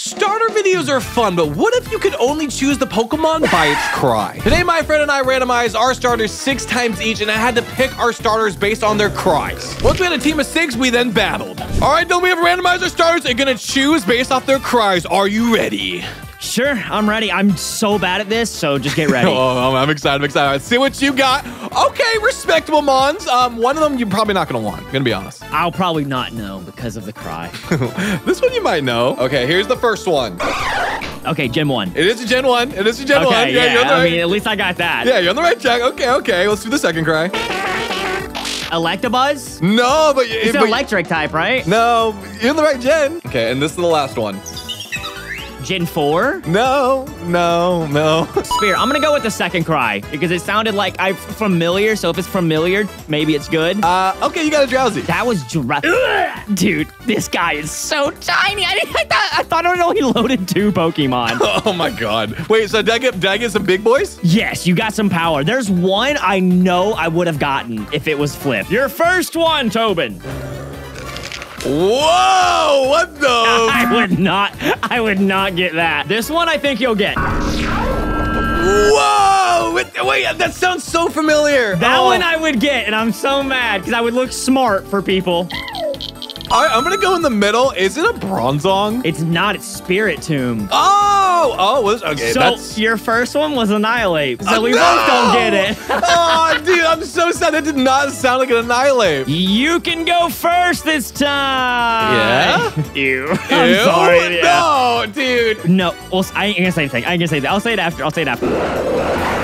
Starter videos are fun, but what if you could only choose the Pokemon by its cry? Today, my friend and I randomized our starters six times each, and I had to pick our starters based on their cries. Once we had a team of six, we then battled. All right, then we have randomized our starters and gonna choose based off their cries. Are you ready? Sure, I'm ready. I'm so bad at this, so just get ready. oh, I'm excited. I'm excited. Let's see what you got. Okay, respectable Mons. Um, one of them you're probably not gonna want. I'm gonna be honest. I'll probably not know because of the cry. this one you might know. Okay, here's the first one. Okay, Gen 1. It is a Gen 1. It is a Gen okay, 1. Yeah, yeah I mean, at least I got that. Yeah, you're on the right track. Okay, okay. Let's do the second cry. Electabuzz? No, but it's but, an electric type, right? No, you're in the right gen. Okay, and this is the last one. Gen 4? No, no, no. Spear, I'm gonna go with the second cry because it sounded like I'm familiar. So if it's familiar, maybe it's good. Uh, okay, you got a Drowzee. That was Drowzee. Dude, this guy is so tiny. I, I, thought, I thought I don't loaded two Pokemon. oh my god. Wait, so did I, get, did I get some big boys? Yes, you got some power. There's one I know I would have gotten if it was flipped. Your first one, Tobin. Whoa! What the? I would not. I would not get that. This one, I think you'll get. Whoa! Wait, wait that sounds so familiar. That oh. one I would get, and I'm so mad because I would look smart for people. All right, I'm gonna go in the middle. Is it a Bronzong? It's not. It's Spiritomb. Oh, oh, oh, was okay. So that's... your first one was Annihilape. So we no! both don't get it. oh, dude, I'm so sad. That did not sound like an Annihilape. You can go first this time. Yeah. Ew. I'm Ew? sorry. Yeah. No, dude. No. Well, I ain't gonna say anything. I ain't gonna say that. I'll say it after. I'll say it after.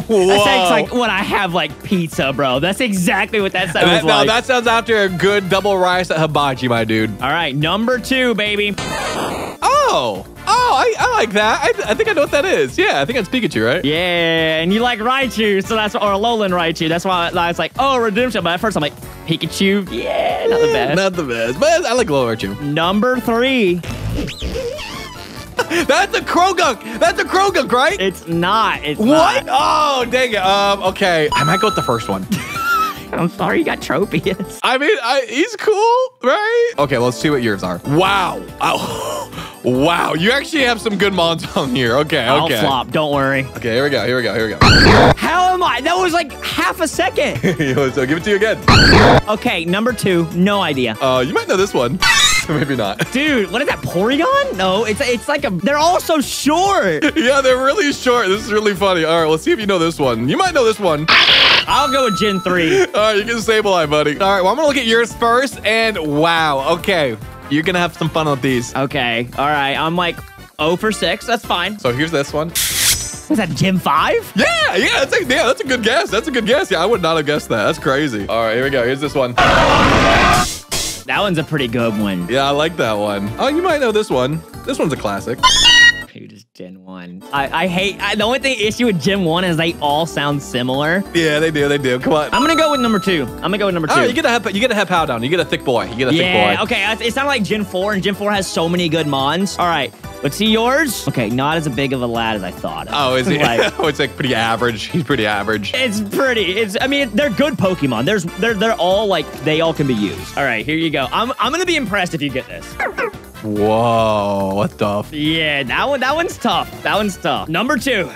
That sounds like when I have like pizza, bro. That's exactly what that sounds that, like. No, that sounds after a good double rice at hibachi, my dude. All right, number two, baby. Oh. Oh, I, I like that. I, I think I know what that is. Yeah, I think it's Pikachu, right? Yeah, and you like Raichu, so that's or Alolan Raichu. That's why I was like, oh, Redemption. But at first I'm like, Pikachu. Yeah, not the best. Not the best, but I like Alolan Raichu. Number three. That's a Croagunk. That's a Croagunk, right? It's not. It's what? Not. Oh, dang it. Um, okay. I might go with the first one. I'm sorry you got Tropius. I mean, I, he's cool, right? Okay, let's see what yours are. Wow. Oh, wow. You actually have some good mons on here. Okay, okay. I'll flop. Don't worry. Okay, here we go. Here we go. Here we go. How am I? That was like half a second. so give it to you again. Okay, number two. No idea. Uh, you might know this one. Maybe not. Dude, what is that? Porygon? No, it's it's like a. They're all so short. yeah, they're really short. This is really funny. All right, let's see if you know this one. You might know this one. I'll go with Gen 3. All right, you can Sableye, buddy. All right, well, I'm going to look at yours first. And wow, okay. You're going to have some fun with these. Okay, all right. I'm like 0 for 6. That's fine. So here's this one. Is that Gen 5? Yeah, yeah, that's a, yeah, that's a good guess. That's a good guess. Yeah, I would not have guessed that. That's crazy. All right, here we go. Here's this one. That one's a pretty good one. Yeah, I like that one. Oh, you might know this one. This one's a classic. Dude, it's Gen 1. I, I hate, I, the only thing issue with Gen 1 is they all sound similar. Yeah, they do, they do. Come on. I'm gonna go with number two. I'm gonna go with number two. Oh, you get a you get a pow down. You get a thick boy. You get a yeah, thick boy. Yeah, okay. It sounded like Gen 4, and Gen 4 has so many good mons. All right, let's see yours. Okay, not as big of a lad as I thought. Oh, is he? like, oh, it's like pretty average. He's pretty average. It's pretty. It's. I mean, they're good Pokemon. There's. They're. They're all like. They all can be used. All right, here you go. I'm. I'm gonna be impressed if you get this. Whoa, what the? Yeah, that one. That one's tough. That one's tough. Number two.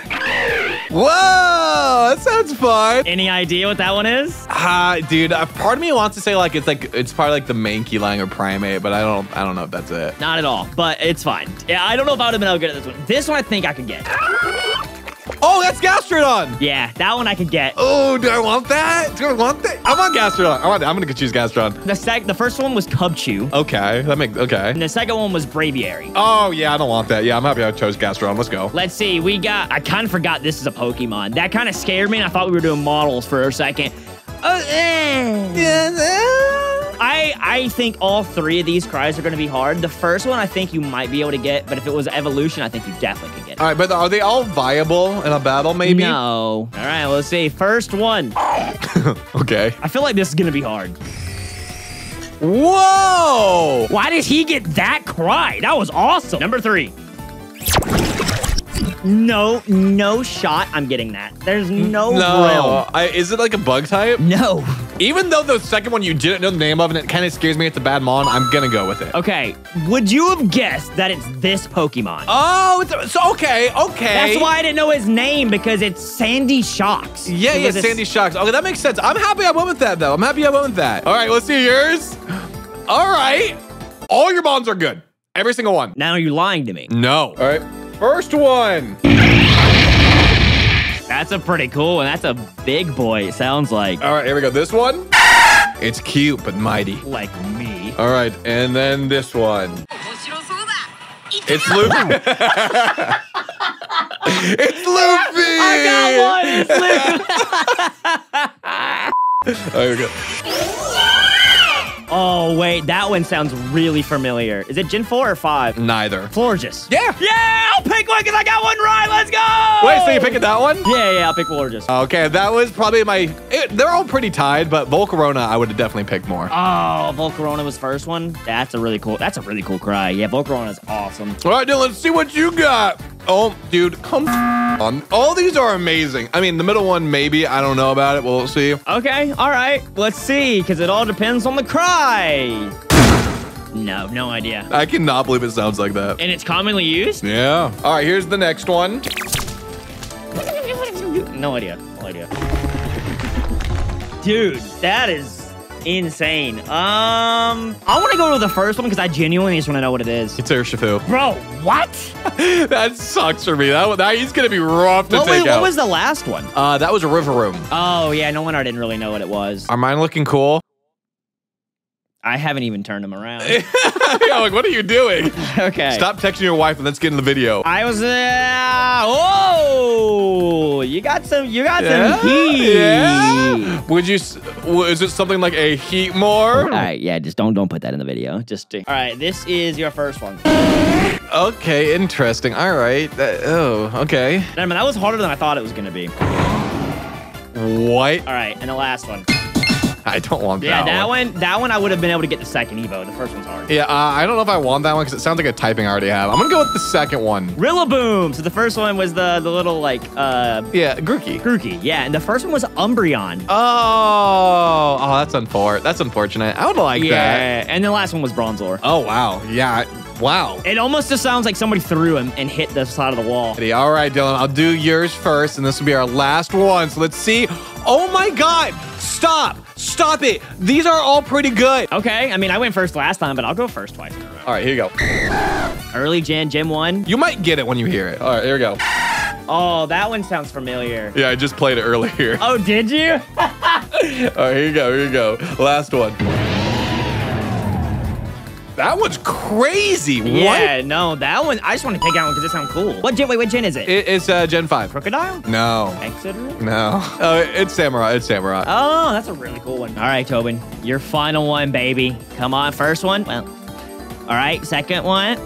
Whoa, that sounds fun. Any idea what that one is? Ah, uh, dude, uh, part of me wants to say like it's like it's probably like the Mankey Lang or Primeape, but I don't I don't know if that's it. Not at all, but it's fine. Yeah, I don't know if I would have been able to get at this one. This one I think I could get. Oh, that's Gastrodon. Yeah, that one I could get. Oh, do I want that? Do I want that? I want Gastrodon. I want. I'm gonna choose Gastrodon. The sec. The first one was Cubchoo. Okay, that makes okay. And the second one was Braviary. Oh yeah, I don't want that. Yeah, I'm happy I chose Gastrodon. Let's go. Let's see. We got. I kind of forgot this is a Pokemon. That kind of scared me, and I thought we were doing models for a second. Uh, eh. I I think all three of these cries are going to be hard. The first one I think you might be able to get, but if it was evolution, I think you definitely could get it. All right, but are they all viable in a battle? Maybe. No. All right, let's see. First one. okay. I feel like this is going to be hard. Whoa! Why did he get that cry? That was awesome. Number three. No, no shot. I'm getting that. There's no, no. I, is it like a bug type? No. Even though the second one you didn't know the name of and it kind of scares me, it's a bad mon, I'm gonna go with it. Okay, would you have guessed that it's this Pokemon? Oh, it's a, so okay, okay. That's why I didn't know his name because it's Sandy Shocks. Yeah, yeah, Sandy Shocks. Okay, that makes sense. I'm happy I went with that, though. I'm happy I went with that. All right, let's see yours. All right. All your mons are good. Every single one. Now you're lying to me. No. All right. First one. That's a pretty cool one. That's a big boy, it sounds like. All right, here we go. This one. It's cute, but mighty. Like me. All right, and then this one. It's Luffy. it's Luffy! I got one! It's Luffy! there we go oh, wait. That one sounds really familiar. Is it Gen 4 or 5? Neither. Florges. Yeah. Yeah, I'll pick one because I got one right. Let's go! Wait, so you're picking that one? Yeah, yeah, I'll pick Florges. Okay, that was probably my. It, they're all pretty tied, but Volcarona I would have definitely picked more. Oh, Volcarona was first one. That's a really cool. That's a really cool cry. Yeah, Volcarona is awesome. All right, Dylan, let's see what you got. Oh, dude, come on. All these are amazing. I mean, the middle one, maybe. I don't know about it. We'll see. Okay, all right. Let's see, because it all depends on the cry. No, no idea. I cannot believe it sounds like that. And it's commonly used? Yeah. All right, here's the next one. No idea. No idea. Dude, that is insane. Um, I want to go to the first one because I genuinely just want to know what it is. It's Urshifu. Bro, what? that sucks for me. That, that he's gonna be rough to What, take was, out. what was the last one? uh, that was a river room. Oh, yeah, no wonder I didn't really know what it was. Are mine looking cool? I haven't even turned them around. yeah, like what are you doing? okay. Stop texting your wife and let's get in the video. I was uh, you got some, you got Yeah, some heat. yeah. Would you? Is it something like a Heatmor? All right, yeah, just don't don't put that in the video. Just to, all right, this is your first one. Okay, interesting. All right. That, oh, okay. Never mind, that was harder than I thought it was gonna be. What? All right, and the last one. I don't want Yeah, that, Yeah, that one, that one I would have been able to get the second Evo. The first one's hard. Yeah, uh, I don't know if I want that one because it sounds like a typing I already have. I'm gonna go with the second one. Rillaboom. So the first one was the the little like uh Yeah, Grookey. Grookey. Yeah, and the first one was Umbreon. Oh, oh, that's unfor- That's unfortunate. I would like that. yeah, that. and the last one was Bronzor. Oh wow, yeah, wow. It almost just sounds like somebody threw him and hit the side of the wall. All right, Dylan, I'll do yours first, and this will be our last one. So let's see. Oh my God! Stop! Stop it! These are all pretty good. Okay, I mean I went first last time, but I'll go first twice in a row. All right, here you go. Early Gen, Gen 1. You might get it when you hear it. All right, here we go. Oh, that one sounds familiar. Yeah, I just played it earlier. Oh, did you? All right, here you go. Here you go. Last one. That one's crazy. yeah, no, that one. I just want to take that one because it sounds cool. What gen? Wait, what gen is it? It, it's uh, Gen 5. Krookodile? No. Exeter? No. Oh, it's Samurai. It's Samurai. Oh, that's a really cool one. All right, Tobin, your final one, baby. Come on, first one. Well, all right, second one.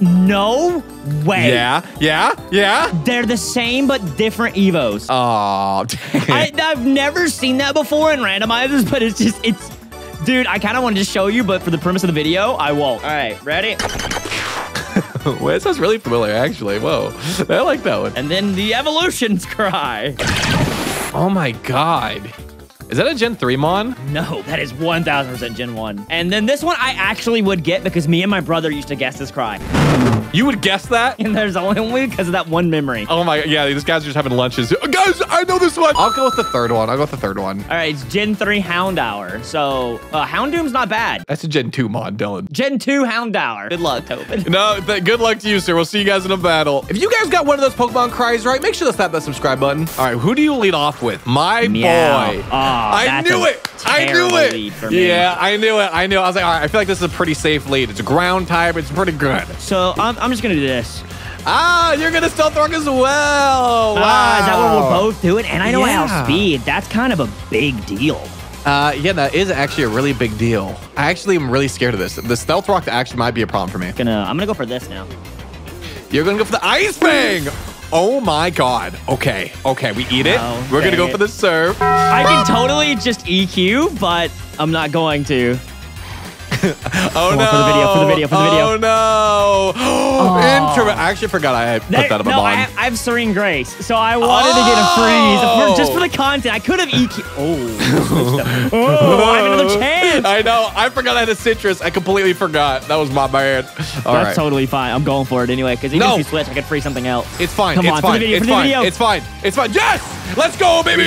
No way. yeah. Yeah. Yeah. They're the same but different Evos. Oh, I, I've never seen that before in randomizers, but it's just, it's, dude, I kind of wanted to show you, but for the premise of the video, I won't. All right, ready? well, it sounds really familiar, actually. Whoa. I like that one. And then the evolutions cry. Oh my god. Is that a Gen 3 Mon? No, that is 1000% Gen 1. And then this one I actually would get because me and my brother used to guess this cry. You would guess that? And there's only because of that one memory. Oh my, yeah, these guys are just having lunches. Guys, I know this one. I'll go with the third one. I'll go with the third one. All right, it's Gen 3 Houndour. So uh, Houndoom's not bad. That's a Gen 2 mod, Dylan. Gen 2 Houndour. Good luck, Tobin. No, th- good luck to you, sir. We'll see you guys in a battle. If you guys got one of those Pokemon cries right, make sure to slap that subscribe button. All right, who do you lead off with? My Meow. boy. Oh, I knew it. I knew it. lead for me. Yeah, I knew it. I knew. it. I was like, all right, I feel like this is a pretty safe lead. It's a ground type. It's pretty good. So I'm, I'm just going to do this. Ah, you're gonna stealth rock as well. Wow. Ah, is that what we're both doing? And I know I Yeah. outspeed. That's kind of a big deal. Uh, yeah, that is actually a really big deal. I actually am really scared of this. The stealth rock actually might be a problem for me. Gonna, I'm gonna go for this now. You're gonna go for the ice fang. Oh my god. Okay. Okay, we eat it. Oh, We're gonna go it. for the serve. I can totally just EQ, but I'm not going to. Oh no. for the video, for the video, for the video. Oh no. I, tur- I actually forgot I had put There- that up no, on. I have, I have Serene Grace, so I wanted to get a freeze oh. for, just for the content. I could have EQ. Oh, oh, I have another oh, chance. I know. I forgot I had a Sitrus. I completely forgot. That was my bad. All That's right. totally fine. I'm going for it anyway, because even No. if you switch, I could free something else. It's fine. Come it's on, for the fine. video, it's for the fine. video. It's fine. It's fine. Yes! Let's go, baby!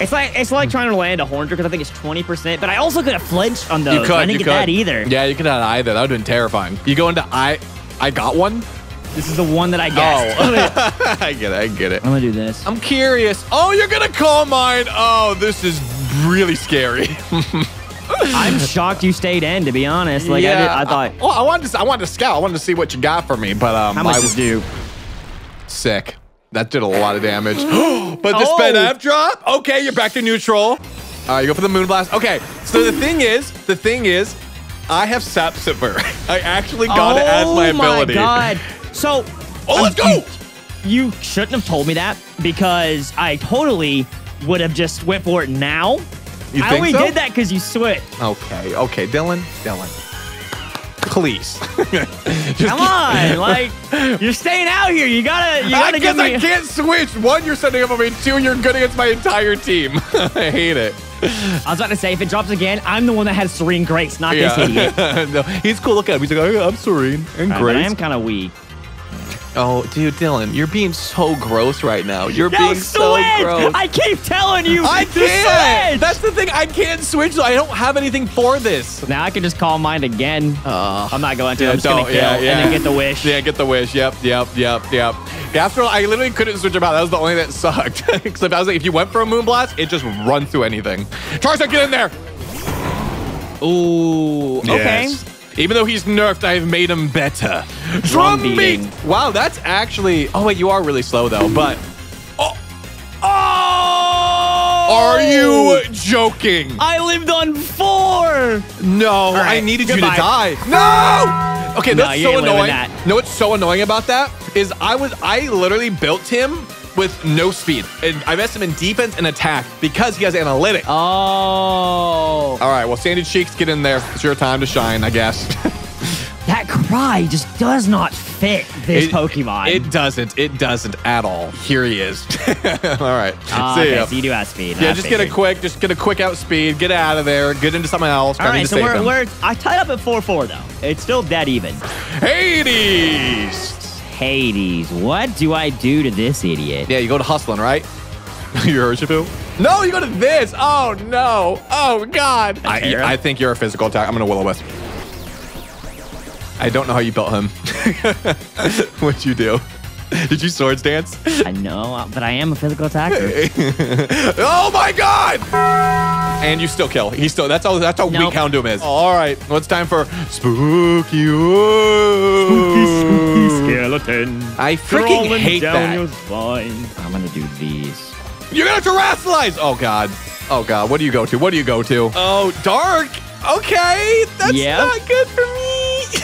It's like it's like trying to land a horn because I think it's 20%, but I also could have flinched on those. You could. I you get could. that either. Yeah, you could have either. That would have been terrifying. You go into I. I got one. This is the one that I guessed. Oh, I get it. I get it. I'm gonna do this. I'm curious. Oh, you're gonna calm mind. Oh, this is really scary. I'm shocked you stayed in, to be honest. Like I, did, I thought, well, I wanted to. I wanted to scout. I wanted to see what you got for me, but um, how much I was do? sick. That did a lot of damage. but the Oh. sped F drop. Okay, you're back to neutral. All right, you go for the moon blast. Okay, so the thing is, the thing is, I have Sap Sipper. I actually got it as my ability. Oh my god! So, Oh, um, let's go! you shouldn't have told me that because I totally would have just went for it now. You I only so? did that because you switched. Okay, okay, Dylan, Dylan, please. Come on, like you're staying out here. You gotta, you gotta give Because I can't switch. One, you're setting up on me. Two, you're good against my entire team. I hate it. I was about to say, if it drops again, I'm the one that has Serene Grace, not this idiot. no, he's cool. Look at him. He's like, oh, I'm serene and Alright, but. I am kind of weak. Oh, dude, Dylan, you're being so gross right now. You're No, being switch! so gross. I keep telling you. I to can't. switch! That's the thing. I can't switch. So I don't have anything for this. Now I can just calm mind again. Uh, I'm not going to. yeah, I'm just gonna don't- kill yeah, and yeah. then get the wish. Yeah, get the wish. Yep, yep, yep, yep. Yeah, I literally couldn't switch him out. That was the only that sucked. Except I was like, if you went for a moonblast, it just runs through anything. Charizard, get in there. Ooh. Okay. Yes. Even though he's nerfed, I've made him better. Drum Drum beat. Wow, that's actually. Oh wait, you are really slow though. But. Oh. Oh! Are you joking? I lived on four. No, I right, needed you to die. No. Okay, No, that's so annoying. that. No, what's so annoying about that is I was I literally built him with no speed, and I messed him in defense and attack because he has analytics. Oh. All right, well, Sandy Cheeks, get in there. It's your time to shine, I guess. That cry just does not fit this It- Pokemon. It doesn't. It doesn't at all. Here he is. all right. Ah, See okay, ya. so you do have speed. yeah, I just get a quick, just get a quick outspeed, get out of there, get into something else. All right, so we're, him. we're I tied up at four four though. It's still dead even. Hades. Hades, what do I do to this idiot? Yeah, you go to hustling, right? you're Urshifu? No, you go to this. Oh no. Oh God. I, I think you're a physical attack. I'm gonna will o wisp. I don't know how you built him. What'd you do? Did you swords dance? I know, but I am a physical attacker. oh my god! And you still kill. He still. That's all. That's how Nope. weak Houndoom is. All right. Well, it's time for spooky. Ooh. skeleton. I freaking hate that. spine. I'm gonna do these. You're gonna terastallize. Oh god. Oh god. What do you go to? What do you go to? Oh, dark. Okay, that's Yeah. not good for me.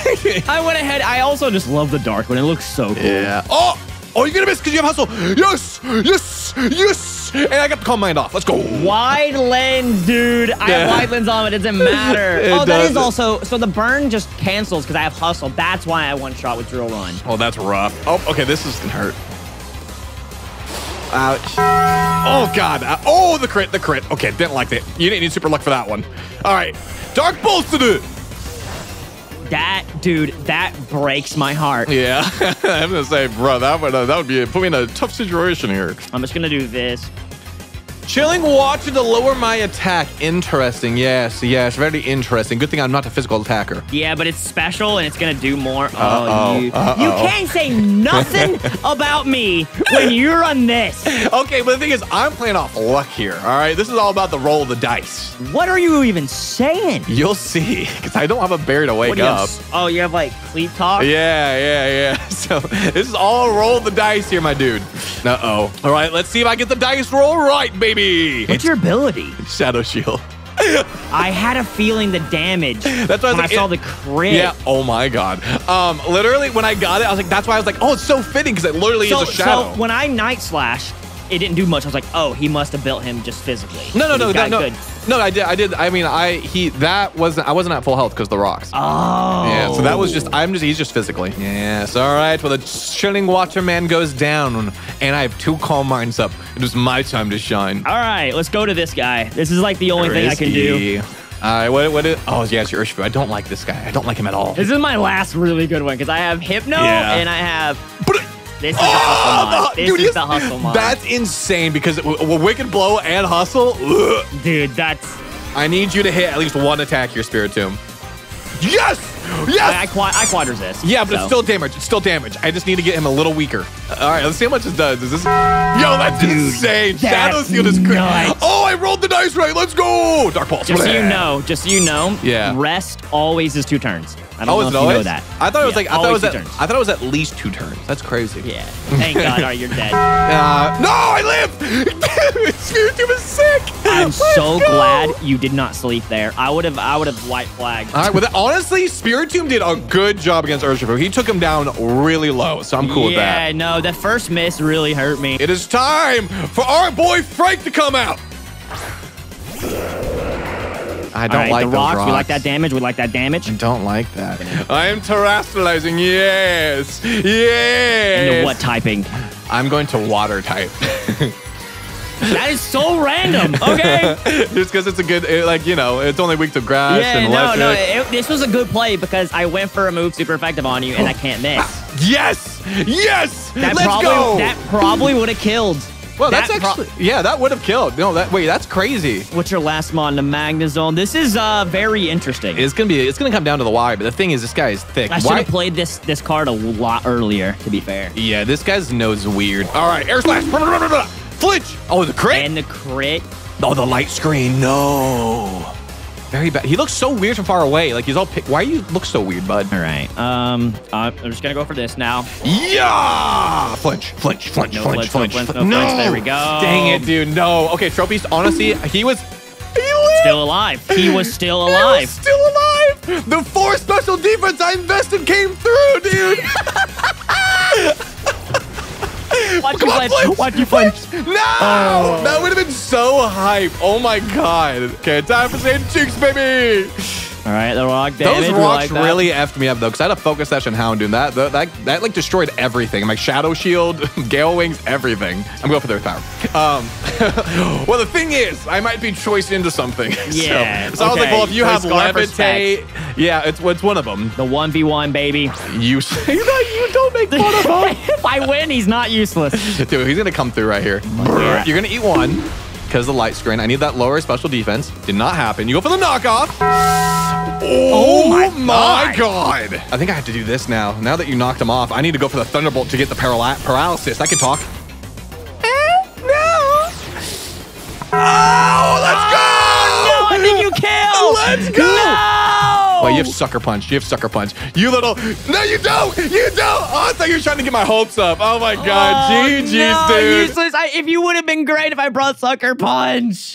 I went ahead. I also just love the dark one. It looks so cool. yeah. Oh. Oh, you're gonna miss because you have hustle. Yes. Yes. Yes. And I got to calm mind off. Let's go. Wide lens, dude. I Yeah. have wide lens on. It doesn't matter. It oh, that is doesn't. also so the burn just cancels because I have hustle. That's why I one shot with drill run. Oh, that's rough. Oh, okay, this is gonna hurt. Ouch. Oh, God. Oh, the crit, the crit. Okay, didn't like that. You didn't need super luck for that one. All right. Dark bolstered it. That dude, that breaks my heart. Yeah. I'm gonna say, bro, that would uh, that would be put me in a tough situation here. I'm just gonna do this. Chilling water to lower my attack. Interesting. Yes, yes, very interesting. Good thing I'm not a physical attacker. Yeah, but it's special and it's gonna do more. Uh-oh, Oh, you, uh-oh. you can't say nothing about me when you run this. Okay, but the thing is, I'm playing off luck here. All right, this is all about the roll of the dice. What are you even saying? You'll see, because I don't have a berry to wake What do you up. have? Oh, you have like sleep talk. Yeah, yeah, yeah. So this is all roll the dice here, my dude. Uh oh. All right, let's see if I get the dice roll right, baby. What's your ability? Shadow Shield. I had a feeling the damage. That's why I was when like, I saw it- the crit. Yeah. Oh my god. Um, literally when I got it, I was like, that's why I was like, oh, it's so fitting because it literally So, is a shadow. so when I night slash, it didn't do much. I was like, oh, he must have built him just physically. No, no, He's no, no, good- no. I did, I did. I mean, I he that wasn't. I wasn't at full health because the rocks. Oh. Yeah, so that was just, I'm just, he's just physically. Yes, all right. Well, the chilling waterman goes down, and I have two calm minds up. It was my time to shine. All right, let's go to this guy. This is like the only thing I can do. All right, what, what is, oh, yeah, it's your Urshifu. I don't like this guy. I don't like him at all. This is my last really good one because I have Hypno Yeah. and I have. This is the hustle Oh, mod. the- This dude, is yes, the hustle mod. That's insane because w- w- Wicked Blow and Hustle, ugh. Dude, that's. I need you to hit at least one attack your Spiritomb. Yes! Yes! I, I, quad, I quad resist. Yeah, but so. it's still damage. It's still damage. I just need to get him a little weaker. All right, let's see how much this does. Is this? Yo, that's insane. Shadow Shield is crazy. Oh, I rolled the dice right. Let's go. Dark Pulse. Just so you know, just so you know, Yeah. rest always is two turns. I don't Oh, know if you always? know that. I thought it was Yeah, like I thought it was two at, turns. I thought it was at least two turns. That's crazy. Yeah. Thank God, all right, you're dead. Uh, no, I live. Spirit is sick. I'm Let's so go. glad you did not sleep there. I would have, I would have white flagged. All right, well, honestly, Spirit Tomb did a good job against Urshifu. He took him down really low, so I'm cool with that. yeah, that. no, the first miss really hurt me. It is time for our boy Frank to come out. I don't All right, like the those rocks. We like that damage. We like that damage. I don't like that. I am terastallizing. Yes. Yes. Into what typing? I'm going to water type. That is so random. Okay. Just because it's a good, it, like, you know, it's only weak to grass yeah, and no, no. It, this was a good play because I went for a move super effective on you and I can't miss. yes. Yes. That Let's probably go. that probably would have killed. well, that that's actually, yeah, that would have killed. No, that, wait, that's crazy. What's your last mon? The Magnezone. This is uh very interesting. It's gonna be. It's gonna come down to the why. But the thing is, this guy is thick. I should have played this this card a lot earlier. To be fair. Yeah, this guy's nose weird. All right, air slash. Flinch. Oh, the crit. And the crit. oh, the light screen. No. Very bad. He looks so weird from far away. Like he's all. Pick- Why you look so weird, bud? All right. Um, I'm just gonna go for this now. Yeah. Flinch. Flinch. Flinch. No flinch. flinch, Flinch. no flinch, no flinch. There we go. Dang it, dude. No. Okay, Tropius. Honestly, he was. He lived. Still alive. He was still He was alive. still alive. The four special defense I invested came through, dude. Watch you Come on, flinch. flinch, Watch you flinch. No! Oh. That would have been so hype. Oh my god. Okay, time for Satan Cheeks, baby. All right, the rock damage. Those rocks like really effed me up though, because I had a focus session Houndoom. That, that that that like destroyed everything. My Shadow Shield, Gale Wings, everything. I'm going for their power. Um, well, the thing is, I might be choiced into something. Yeah, So, so I was like, well, if you So have levitate, yeah, it's it's one of them. The one v one baby. You that you don't make fun of him. if I win, he's not useless. Dude, he's gonna come through right here. Yeah. You're gonna eat one because the light screen. I need that lower special defense. Did not happen. You go for the knockoff. Oh, oh my god. I think I have to do this now. Now that you knocked him off, I need to go for the thunderbolt to get the paraly- paralysis. I can talk. no. Oh, let's No, I think you killed. Let's go. No. Wait, you have sucker punch. You have sucker punch. You little. No, you don't. You don't. Oh, I thought you were trying to get my hopes up. Oh my god. Oh, GG's, no, dude. Useless. I, if you would have been great if I brought sucker punch.